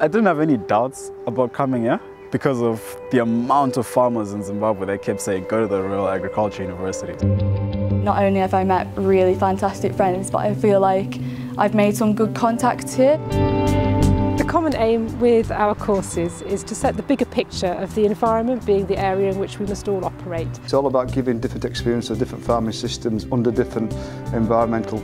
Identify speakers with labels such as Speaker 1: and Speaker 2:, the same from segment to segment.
Speaker 1: I didn't have any doubts about coming here because of the amount of farmers in Zimbabwe that kept saying go to the Royal Agriculture University.
Speaker 2: Not only have I met really fantastic friends, but I feel like I've made some good contacts here.
Speaker 3: The common aim with our courses is to set the bigger picture of the environment being the area in which we must all operate.
Speaker 4: It's all about giving different experience of different farming systems under different environmental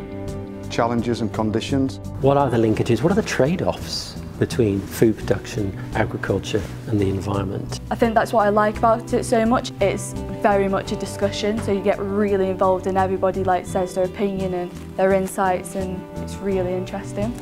Speaker 4: challenges and conditions.
Speaker 5: What are the linkages? What are the trade-offs between food production, agriculture and the environment?
Speaker 2: I think that's what I like about it so much. It's very much a discussion, so you get really involved and everybody like says their opinion and their insights and it's really interesting.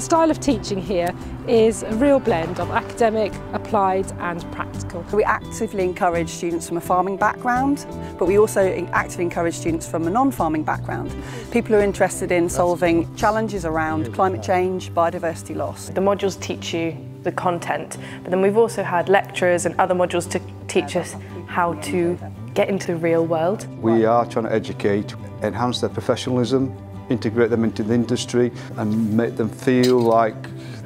Speaker 3: The style of teaching here is a real blend of academic, applied and practical.
Speaker 6: We actively encourage students from a farming background, but we also actively encourage students from a non-farming background. People who are interested in solving challenges around climate change, biodiversity loss.
Speaker 7: The modules teach you the content, but then we've also had lecturers and other modules to teach us how to get into the real world.
Speaker 4: We are trying to educate, enhance their professionalism, integrate them into the industry and make them feel like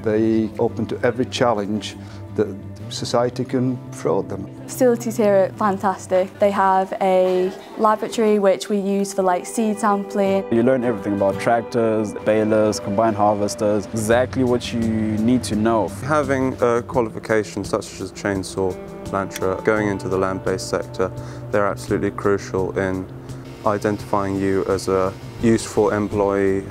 Speaker 4: they open to every challenge that society can throw at them.
Speaker 2: Facilities here are fantastic. They have a laboratory which we use for like seed sampling.
Speaker 1: You learn everything about tractors, balers, combine harvesters, exactly what you need to know.
Speaker 8: Having a qualification such as chainsaw, planter, going into the land-based sector, they're absolutely crucial in identifying you as a useful employee.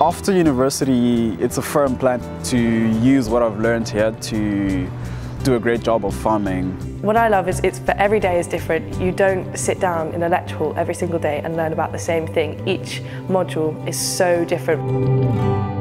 Speaker 1: After university, it's a firm plan to use what I've learned here to do a great job of farming.
Speaker 7: What I love is it's that every day is different. You don't sit down in a lecture hall every single day and learn about the same thing. Each module is so different.